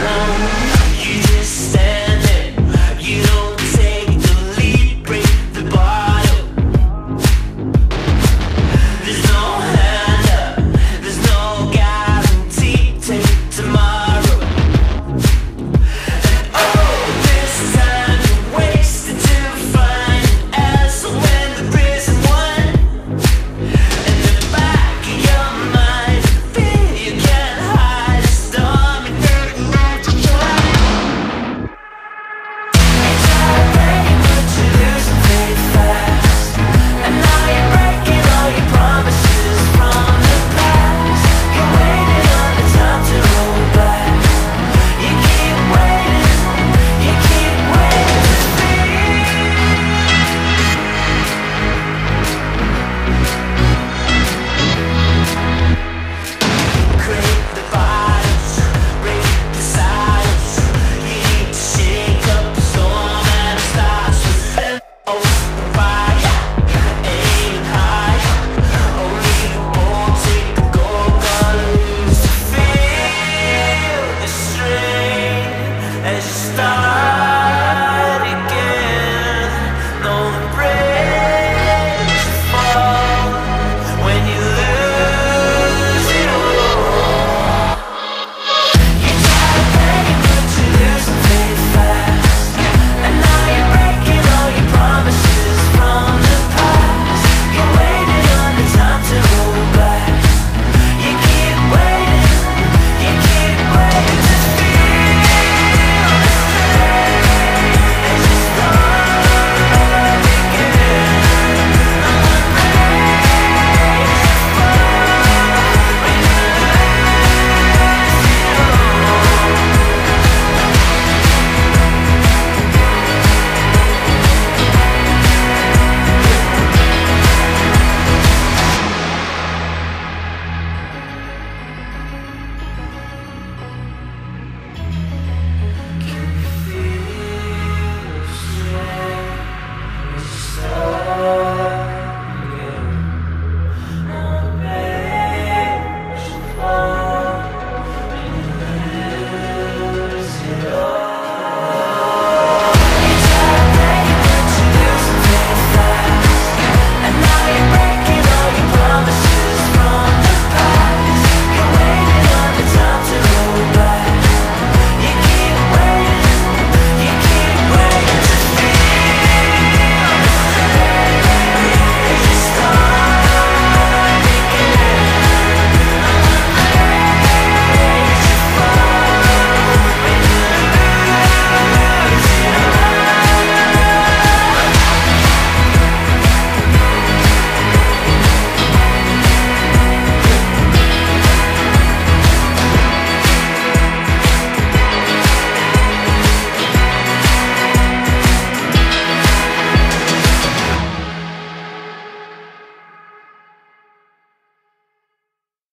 You just stand.